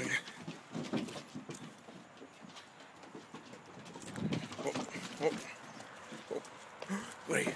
finger. Oh, oh, oh. Wait.